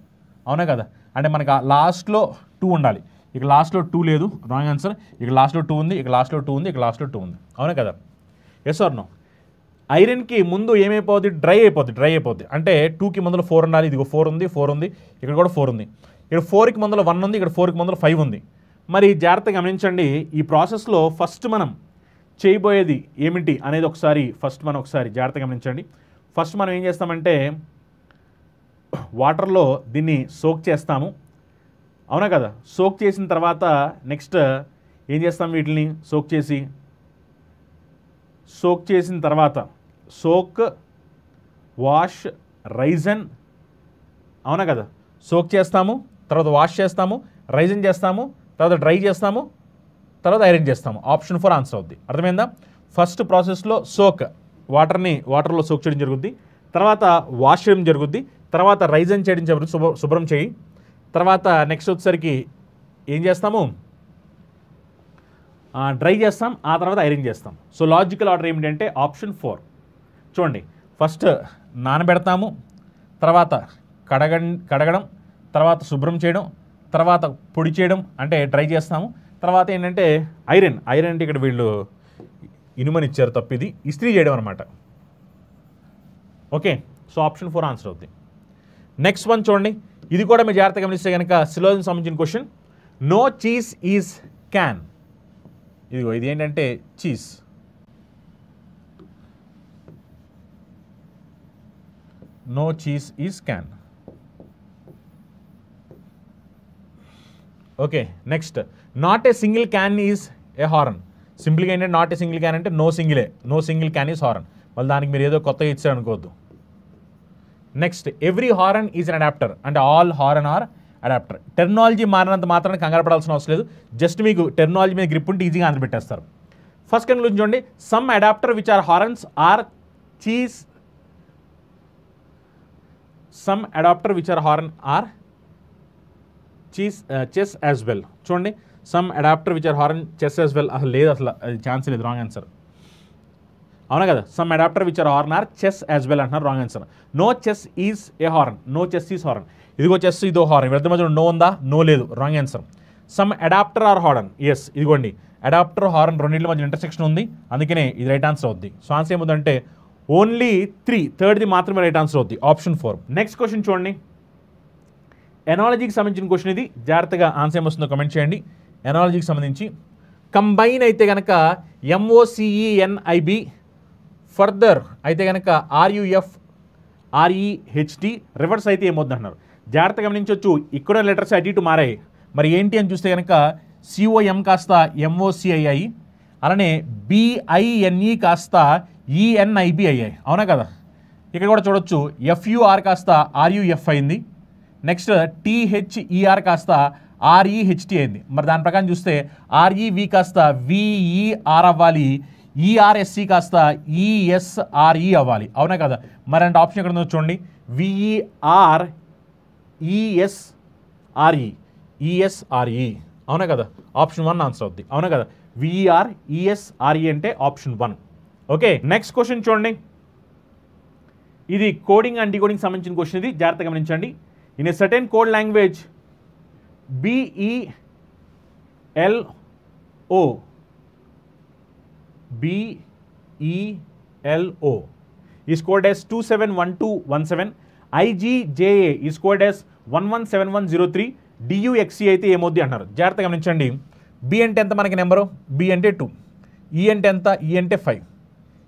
అవునా కదా? అంటే మనకు లాస్ట్లో టూ ఉండాలి. ఇక లాస్ట్లో టూ లేదు. రాంగ్ ఆన్సర్ ఇక లాస్ట్లో టూ ఉంది. ఇక లాస్ట్లో టూ ఉంది. ఇక లాస్ట్లో టూ ఉంది. అవునా కదా? ఎస్ ఆర్ నో ఐరన్కి ముందు ఏమైపోద్ది? డ్రై అయిపోద్ది డ్రై అయిపోద్ది. అంటే టూకి ముందులో ఫోర్ ఉండాలి ఇదిగో ఫోర్ ఉంది ఫోర్ ఉంది ఇక్కడ కూడా ఫోర్ ఉంది. ఇక్కడ ఫోర్కి ముందులో వన్ ఉంది ఇక్కడ ఫోర్కి ముందులో ఫైవ్ ఉంది. మరి జాగ్రత్తగా గమనించండి ఈ ప్రాసెస్లో ఫస్ట్ మనం చేయబోయేది ఏమిటి అనేది ఒకసారి ఫస్ట్ మనం ఒకసారి జాగ్రత్తగా గమనించండి. ఫస్ట్ మనం ఏం చేస్తామంటే వాటర్లో దీన్ని సోక్ చేస్తాము. అవునా కదా? సోక్ చేసిన తర్వాత నెక్స్ట్ ఏం చేస్తాం వీటిని? సోక్ చేసి సోక్ చేసిన తర్వాత సోక్ వాష్ రైజన్. అవునా కదా? సోక్ చేస్తాము తర్వాత వాష్ చేస్తాము రైజన్ చేస్తాము తర్వాత డ్రై చేస్తాము తర్వాత ఐరన్ చేస్తాము. ఆప్షన్ ఫోర్ ఆన్సర్ అవుద్ది. అర్థమైందా? ఫస్ట్ ప్రాసెస్లో సోక్ వాటర్ని వాటర్లో సోక్ చేయడం జరుగుద్ది. తర్వాత వాష్ చేయడం జరుగుద్ది. తర్వాత రైజన్ చేయడం జరుగుతుంది శుభ్ర శుభ్రం చేయి. తర్వాత నెక్స్ట్ వచ్చేసరికి ఏం చేస్తాము? డ్రై చేస్తాం ఆ తర్వాత ఐరన్ చేస్తాం. సో లాజికల్ ఆర్డర్ ఏమిటంటే ఆప్షన్ ఫోర్. చూడండి ఫస్ట్ నానబెడతాము తర్వాత కడగ కడగడం తర్వాత శుభ్రం చేయడం తర్వాత పొడి చేయడం అంటే ట్రై చేస్తాము. తర్వాత ఏంటంటే ఐరన్ ఐరన్ అంటే ఇక్కడ వీళ్ళు ఇనుమని ఇచ్చారు తప్పు ఇది ఇస్త్రీ చేయడం అనమాట okay so option four answer అవుద్ది. నెక్స్ట్ వన్ చూడండి ఇది కూడా మీరు జాగ్రత్తగా గమనిస్తే కనుక సిలోజన్ సంబంధించిన question no cheese is can ఇదిగో ఇది ఏంటంటే cheese no cheese is can okay next not a single can is a horn సింపుల్గా ఏంటంటే నాట్ ఏ సింగిల్ క్యాన్ అంటే no సింగిలే no single can is horn మళ్ళీ దానికి మీరు ఏదో కొత్తగా ఇచ్చారు అనుకోవద్దు. Next every horn is an adapter అంటే all horn are adapter terminology మారినంత మాత్రం కంగారు పడాల్సిన అవసరం లేదు. జస్ట్ మీకు టెర్నాలజీ మీద గ్రిప్ ఉంటే ఈజీగా ఆన్సర్ పెట్టేస్తారు. ఫస్ట్ కన్క్లూజన్ చూడండి. Some adapter which are horns are cheese some adapter which are horn are cheese chess as well చూడండి some adapter which are horn chess as well అసలు లేదు అసలు ఛాన్స్ లేదు రాంగ్ ఆన్సర్ అవునా కదా? Some adapter which are horn are chess as well అంటున్నారు wrong answer no chess is a horn no chess is horn ఇదిగో చెస్ ఇదో హార్న్ వీళ్ళ మధ్య నో ఉందా? నో లేదు. Wrong answer some adapter are horn yes ఇదిగోండి. అడాప్టర్ హార్న్ రెండింటి మధ్య ఇంటర్సెక్షన్ ఉంది. అందుకనే ఇది రైట్ ఆన్సర్ అవుద్ది. సో ఆన్సర్ ఏముందంటే ఓన్లీ త్రీ థర్డ్ది మాత్రమే రైట్ ఆన్సర్ అవుద్ది. Option four. నెక్స్ట్ క్వశ్చన్ చూడండి. ఎనాలజీకి సంబంధించిన క్వశ్చన్ ఇది. జాగ్రత్తగా ఆన్సర్ ఏమొస్తుందో కమెంట్ చేయండి. ఎనాలజీకి సంబంధించి. కంబైన్ అయితే కనుక ఎంఓసిఈఎన్ఐబి ఫర్దర్ అయితే కనుక ఆర్యుఎఫ్ ఆర్ఈహెచ్డి రివర్స్ అయితే ఏమొద్దు అంటున్నారు జాగ్రత్తగా గమనించవచ్చు. ఇక్కడ లెటర్స్ అటు ఇటు మారాయి. మరి ఏంటి అని చూస్తే కనుక సిఓఎం కాస్త ఎంఓసిఐఐ అలానే బిఐఎన్ఈ కాస్త ఈఎన్ఐబి అయ్యాయి అవునా కదా? ఇక్కడ కూడా చూడొచ్చు. ఎఫ్యూఆర్ కాస్త ఆర్యుఎఫ్ అయింది. నెక్స్ట్ టీహెచ్ఈఆర్ కాస్త ఆర్ఈహెచ్టి అయింది. మరి దాని ప్రకారం చూస్తే ఆర్ఈవి కాస్త విఈఆర్ అవ్వాలి. ఈఆర్ఎస్సి కాస్త ఈఎస్ఆర్ఈ అవ్వాలి. అవునా కదా? మరి అంటే ఆప్షన్ ఎక్కడ ఉందో చూడండి. విఈఆర్ ఈఎస్ఆర్ఈ ఈఎస్ఆర్ఈ అవునా కదా? ఆప్షన్ వన్ ఆన్సర్ అవుద్ది. అవునా కదా? విఈఆర్ ఈఎస్ఆర్ఈ అంటే option one okay next question చూడండి. ఇది కోడింగ్ అండ్ డికోడింగ్ సంబంధించిన క్వశ్చన్ ఇది. జాగ్రత్తగా గమనించండి. In a certain code language B E L O B E L O is coded as two seven one two one seven I G J A is coded as one one seven one zero three D U X I అయితే ఏమొద్ది అన్నారు జాగ్రత్తగా గమనించండి. బి అంటే ఎంత మనకి నెంబరు బి అంటే టూ ఈ అంటే ఎంత? ఈ అంటే ఫైవ్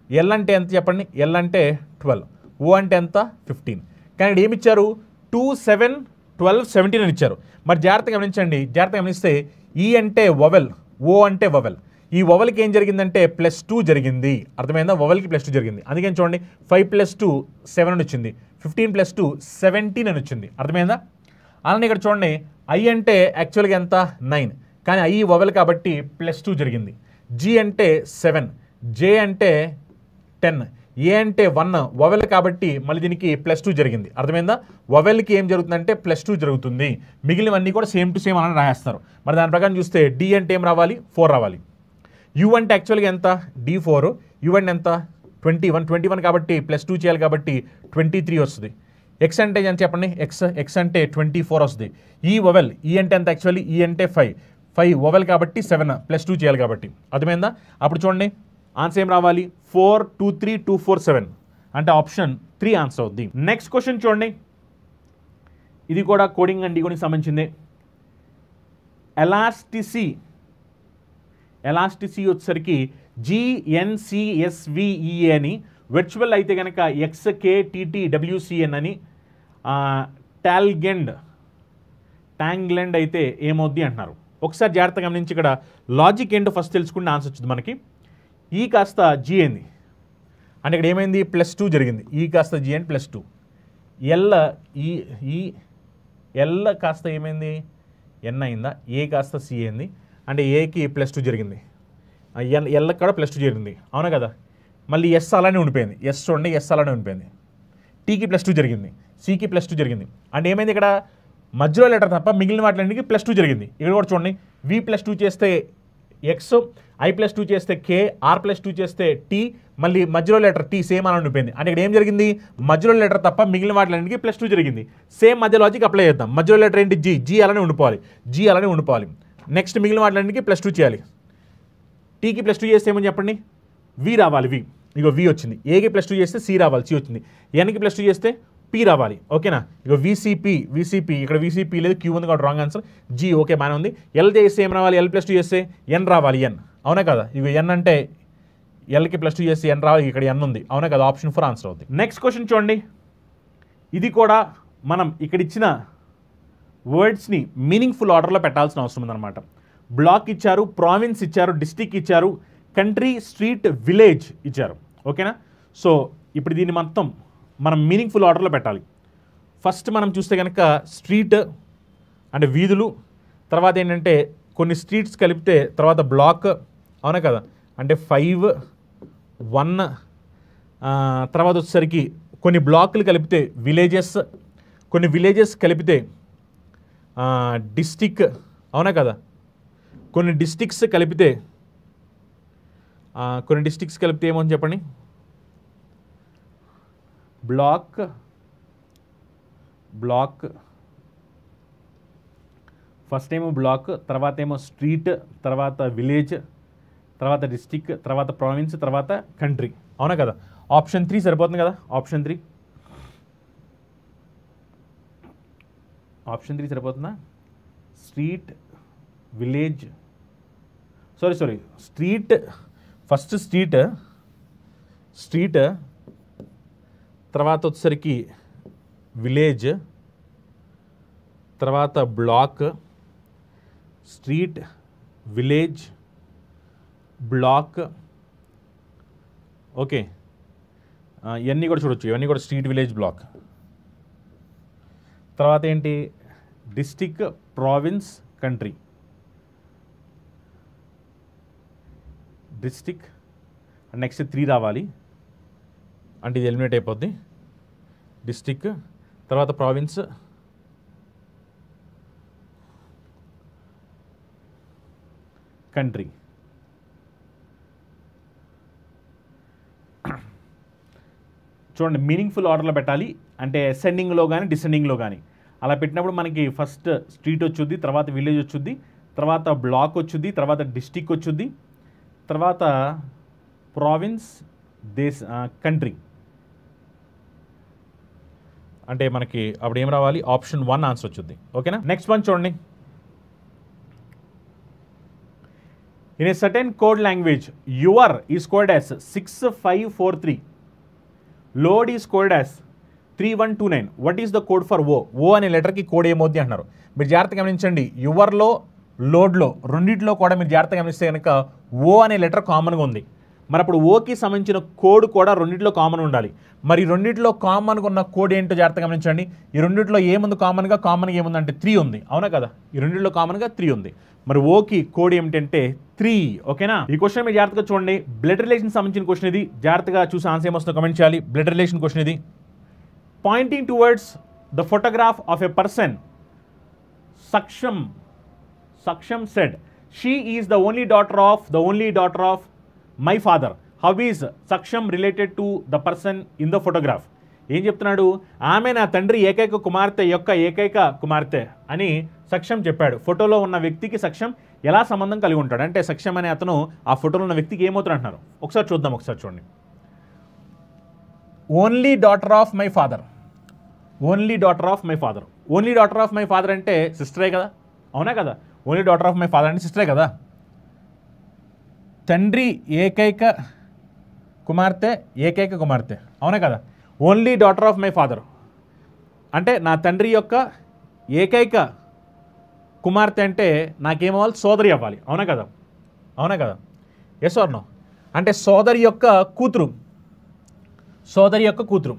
ఎల్ అంటే ఎంత చెప్పండి? ఎల్ అంటే ట్వెల్వ్ ఓ అంటే ఎంత? ఫిఫ్టీన్ కానీ ఇక్కడ ఏమి ఇచ్చారు టూ సెవెన్ ట్వెల్వ్ సెవెంటీన్ అని ఇచ్చారు. మరి జాగ్రత్తగా గమనించండి. జాగ్రత్తగా గమనిస్తే e ఈ అంటే వవెల్ ఓ అంటే వవెల్ ఈ వవెల్కి ఏం జరిగిందంటే ప్లస్ టూ జరిగింది. అర్థమైందా? వవెల్కి ప్లస్ టూ జరిగింది. అందుకని చూడండి? ఫైవ్ ప్లస్ టూ సెవెన్ అని వచ్చింది. ఫిఫ్టీన్ ప్లస్ టూ సెవెంటీన్ అని వచ్చింది. అర్థమైందా? అలానే ఇక్కడ చూడండి. ఐ అంటే యాక్చువల్గా ఎంత? నైన్ కానీ ఐ వవెల్ కాబట్టి ప్లస్ టూ జరిగింది. జి అంటే సెవెన్ జే అంటే టెన్. ఏ అంటే వన్ వవెల్ కాబట్టి మళ్ళీ దీనికి ప్లస్ టూ జరిగింది. అర్థమైందా? వవెల్కి ఏం జరుగుతుందంటే ప్లస్ టూ జరుగుతుంది. మిగిలినవన్నీ కూడా సేమ్ టు సేమ్ అని రాసేస్తారు. మరి దాని ప్రకారం చూస్తే డి అంటే ఏం రావాలి? ఫోర్ రావాలి. యు అంటే యాక్చువల్గా ఎంత? D four. యుఎన్ అంటే ఎంత? Twenty one. ట్వంటీ వన్ కాబట్టి ప్లస్ టూ చేయాలి కాబట్టి ట్వంటీ త్రీ వస్తుంది. ఎక్స్ అంటే ఎంత చెప్పండి? ఎక్స్. ఎక్స్ అంటే ట్వంటీ ఫోర్ వస్తుంది. ఈ వవెల్ ఈ అంటే ఎంత యాక్చువల్లీ? ఈ అంటే ఫైవ్. ఫైవ్ ఓవెల్ కాబట్టి సెవెన్. ప్లస్ టూ చేయాలి కాబట్టి. అర్థమైందా? అప్పుడు చూడండి. ఆన్సర్ ఏం రావాలి? Four two three two four seven అంటే ఆప్షన్ త్రీ ఆన్సర్ అవుద్ది. నెక్స్ట్ క్వశ్చన్ చూడండి. ఇది కూడా కోడింగ్ అండ్ డీకోడింగ్ సంబంధించింది. ఎలాస్టిసి ఎలాస్టిసి వచ్చేసరికి జిఎన్సిఎస్విఈఏ అని వెర్చువల్ అయితే కనుక ఎక్స్కేటీటీ డబ్ల్యూసిఎన్ అని టాల్గెండ్ ట్యాంగ్లెండ్ అయితే ఏమవుద్ది అంటున్నారు. ఒకసారి జాగ్రత్తగా గమనించి ఇక్కడ లాజిక్ ఏంటో ఫస్ట్ తెలుసుకుంటే ఆన్సర్ వచ్చింది మనకి. ఈ కాస్త జీ అయింది. అంటే ఇక్కడ ఏమైంది? ప్లస్ టూ జరిగింది. ఈ కాస్త G and plus two L E E L కాస్త ఏమైంది? ఎన్ అయిందా? ఏ కాస్త సి అయింది. అంటే ఏకి ప్లస్ టూ జరిగింది. ఎల్ ఎన్ ఎల్ కూడా ప్లస్ టూ జరిగింది. అవునా కదా? మళ్ళీ ఎస్ అలానే ఉండిపోయింది. ఎస్ చూడండి ఎస్ అలానే ఉండిపోయింది. టీకి ప్లస్ టూ జరిగింది. సికి ప్లస్ టూ జరిగింది. అంటే ఏమైంది ఇక్కడ? మధ్యలో లెటర్ తప్ప మిగిలిన వాటిలన్నిటికీ ప్లస్ టూ జరిగింది. ఇక్కడ కూడా చూడండి. వి ప్లస్ టూ చేస్తే ఎక్స్ ఐ ప్లస్ టూ చేస్తే కే ఆర్ ప్లస్ టూ చేస్తే టీ మళ్ళీ మధ్యలో లెటర్ టీ సేమ్ అని ఉండిపోయింది. అంటే ఇక్కడ ఏం జరిగింది? మధ్యలో లెటర్ తప్ప మిగిలిన వాటిలన్నిటికీ ప్లస్ టూ జరిగింది. సేమ్ మధ్య లాజిక్ అప్లై చేద్దాం. మధ్యలో లెటర్ ఏంటి? జీ జీ అలానే ఉండిపోవాలి. జీ అలానే ఉండిపోవాలి. నెక్స్ట్ మిగిలిన వాటిలన్నిటికీ ప్లస్ టూ చేయాలి. టీకి ప్లస్ టూ చేస్తే ఏమని చెప్పండి? వి రావాలి వి ఇగో వి వచ్చింది. ఏకి ప్లస్ టూ చేస్తే సి రావాలి. సి వచ్చింది. ఎన్కి ప్లస్ టూ చేస్తే పి రావాలి. ఓకేనా? ఇక వీసీపీ వీసీపీ ఇక్కడ వీసీపీ లేదు క్యూ ఉంది కాబట్టి రాంగ్ ఆన్సర్ జీ ఓకే బాగానే ఉంది. ఎల్ చేస్తే ఏం రావాలి? ఎల్ ప్లస్ టూ చేస్తే ఎన్ రావాలి ఎన్ అవునా కదా? ఇక ఎన్ అంటే ఎల్కి ప్లస్ టూ చేస్తే ఎన్ రావాలి ఇక్కడ ఎన్ ఉంది. అవునా కదా? ఆప్షన్ ఫోర్ ఆన్సర్ అవుతుంది నెక్స్ట్ క్వశ్చన్ చూడండి. ఇది కూడా మనం ఇక్కడ ఇచ్చిన వర్డ్స్ని మీనింగ్ఫుల్ ఆర్డర్లో పెట్టాల్సిన అవసరం ఉందన్నమాట. బ్లాక్ ఇచ్చారు ప్రావిన్స్ ఇచ్చారు డిస్టిక్ ఇచ్చారు కంట్రీ స్ట్రీట్ విలేజ్ ఇచ్చారు. ఓకేనా? సో ఇప్పుడు దీన్ని మొత్తం మనం మీనింగ్ఫుల్ ఆర్డర్లో పెట్టాలి. ఫస్ట్ మనం చూస్తే కనుక స్ట్రీట్ అంటే వీధులు తర్వాత ఏంటంటే కొన్ని స్ట్రీట్స్ కలిపితే తర్వాత బ్లాక్ అవునా కదా? అంటే ఫైవ్ వన్ తర్వాత వచ్చేసరికి కొన్ని బ్లాక్లు కలిపితే విలేజెస్ కొన్ని విలేజెస్ కలిపితే డిస్టిక్ అవునా కదా? కొన్ని డిస్టిక్స్ కలిపితే కొన్ని డిస్టిక్స్ కలిపితే ఏమో అని చెప్పండి? Block block. ఫస్ట్ ఏమో బ్లాక్ తర్వాత ఏమో స్ట్రీట్ తర్వాత విలేజ్ తర్వాత డిస్టిక్ తర్వాత ప్రావిన్స్ తర్వాత కంట్రీ. అవునా కదా? ఆప్షన్ త్రీ సరిపోతుంది కదా? Option three. ఆప్షన్ త్రీ సరిపోతుందా? Street village. Sorry sorry street first street street తర్వాత వచ్చేసరికి విలేజ్ తర్వాత block street village block. Okay. ఇవన్నీ కూడా చూడొచ్చు. ఇవన్నీ కూడా స్ట్రీట్ విలేజ్ బ్లాక్. తర్వాత ఏంటి? District province country. District next three రావాలి. అంటే ఇది ఎలిమినేట్ అయిపోద్ది. డిస్టిక్ తర్వాత ప్రావిన్స్ కంట్రీ చూడండి మీనింగ్ఫుల్ ఆర్డర్లో పెట్టాలి. అంటే అసెండింగ్లో కానీ డిసెండింగ్లో కానీ అలా పెట్టినప్పుడు మనకి ఫస్ట్ స్ట్రీట్ వచ్చుద్ది తర్వాత విలేజ్ వచ్చుద్ది తర్వాత బ్లాక్ వచ్చుద్ది తర్వాత డిస్టిక్ వచ్చుద్ది తర్వాత ప్రావిన్స్ దేశ కంట్రీ అంటే మనకి అప్పుడు ఏం రావాలి? ఆప్షన్ వన్ ఆన్సర్ వచ్చింది ఓకేనా నెక్స్ట్ వన్ చూడండి. In a certain code language your is code as six five four three load is code as three one two nine what is the code for O O అనే లెటర్కి కోడ్ ఏమవుద్ది అంటున్నారు? మీరు జాగ్రత్తగా గమనించండి. యువర్లో లోడ్లో రెండింటిలో కూడా మీరు జాగ్రత్తగా గమనిస్తే కనుక ఓ అనే లెటర్ కామన్గా ఉంది. మరి అప్పుడు ఓకి సంబంధించిన కోడ్ కూడా రెండింటిలో కామన్ ఉండాలి. మరి రెండింటిలో కామన్గా ఉన్న కోడ్ ఏంటో జాగ్రత్తగా గమనించండి. ఈ రెండింటిలో ఏముంది కామన్గా కామన్గా ఏముందంటే త్రీ ఉంది. అవునా కదా? ఈ రెండింటిలో కామన్గా త్రీ ఉంది. మరి ఓకి కోడ్ ఏమిటంటే త్రీ ఓకేనా ఈ క్వశ్చన్ మీరు జాగ్రత్తగా చూడండి. బ్లడ్ రిలేషన్ సంబంధించిన క్వశ్చన్ ఇది. జాగ్రత్తగా చూసి ఆన్సర్ ఏమొస్తుందో కమెంట్ చేయాలి. బ్లడ్ రిలేషన్ క్వశ్చన్ ఇది. Pointing towards the photograph of a person Saksham Saksham said she is the only daughter of the only daughter of my father how is Saksham related to the person in the photograph ఏం చెప్తున్నాడు? ఆమె నా తండ్రి ఏకైక కుమార్తె యొక్క ఏకైక కుమార్తె అని సక్షం చెప్పాడు. ఫోటోలో ఉన్న వ్యక్తికి సక్షం ఎలా సంబంధం కలిగి ఉంటాడు? అంటే సక్షం అనే అతను ఆ ఫోటోలో ఉన్న వ్యక్తికి ఏమవుతాడు అంటున్నారు? ఒకసారి చూద్దాం ఒకసారి చూడండి. Only daughter of my father only daughter of my father only daughter of my father అంటే సిస్టరే కదా? అవునా కదా? Only daughter of my father అంటే సిస్టరే కదా? తండ్రి ఏకైక కుమార్తె ఏకైక కుమార్తె. అవునా కదా? Only daughter of my father అంటే నా తండ్రి యొక్క ఏకైక కుమార్తె అంటే నాకేమవ్వాలి సోదరి అవ్వాలి. అవునా కదా? అవునా కదా? ఎస్ ఆర్ నో అంటే సోదరి యొక్క కూతురు. సోదరి యొక్క కూతురు.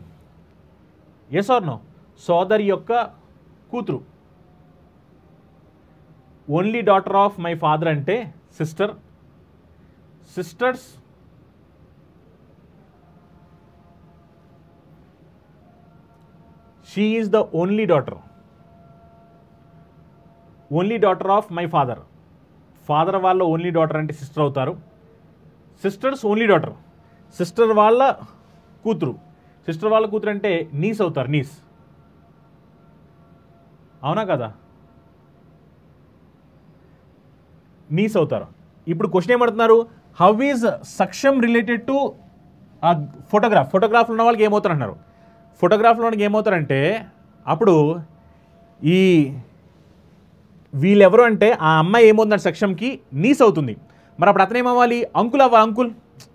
ఎస్ ఆర్ నో సోదరి యొక్క కూతురు. Only daughter of my father అంటే sister sisters she is the only daughter only daughter of my father father వాళ్ళ ఓన్లీ డాటర్ అంటే సిస్టర్ అవుతారు. సిస్టర్స్ ఓన్లీ డాటర్ సిస్టర్ వాళ్ళ కూతురు. సిస్టర్ వాళ్ళ కూతురు అంటే నీస్ అవుతారు నీస్ అవునా కదా? నీస్ అవుతారు. ఇప్పుడు question ఏమడుతున్నారు how is Saksham related to ఆ ఫోటోగ్రాఫ్ ఫోటోగ్రాఫ్లో ఉన్న వాళ్ళకి ఏమవుతారు అంటున్నారు ఫోటోగ్రాఫ్లో ఏమవుతారంటే అప్పుడు ఈ వీళ్ళెవరు అంటే ఆ అమ్మాయి ఏమవుతుందంటే సక్షంకి నీస్ అవుతుంది. మరి అప్పుడు అతను ఏమవ్వాలి? అంకుల్ అవ్వాలి అంకుల్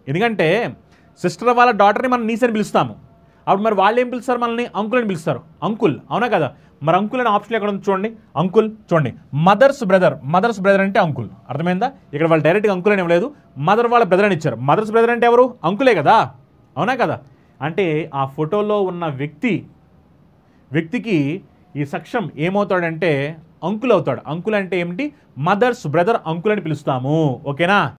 ఎందుకంటే సిస్టర్ వాళ్ళ డాటర్ని మనం నీస్ అని పిలుస్తాము. అప్పుడు మరి వాళ్ళు ఏం పిలుస్తారు మనల్ని? అంకుల్ అని పిలుస్తారు. అంకుల్ అవునా కదా? మరి అంకుల్ అనే ఆప్షన్ ఎక్కడ ఉంది చూడండి. అంకుల్ చూడండి. మదర్స్ బ్రదర్ మదర్స్ బ్రదర్ అంటే అంకుల్. అర్థమైందా? ఇక్కడ వాళ్ళు డైరెక్ట్గా అంకుల్ అని ఇవ్వలేదు. మదర్ వాళ్ళ బ్రదర్ అని ఇచ్చారు. మదర్స్ బ్రదర్ అంటే ఎవరు? అంకులే కదా. అవునా కదా? అంటే ఆ ఫోటోలో ఉన్న వ్యక్తి వ్యక్తికి ఈ సక్షం ఏమవుతాడంటే అంకుల్ అవుతాడు అంకుల్ అంటే ఏమిటి? మదర్స్ బ్రదర్ అంకుల్ అని పిలుస్తాము. ఓకేనా?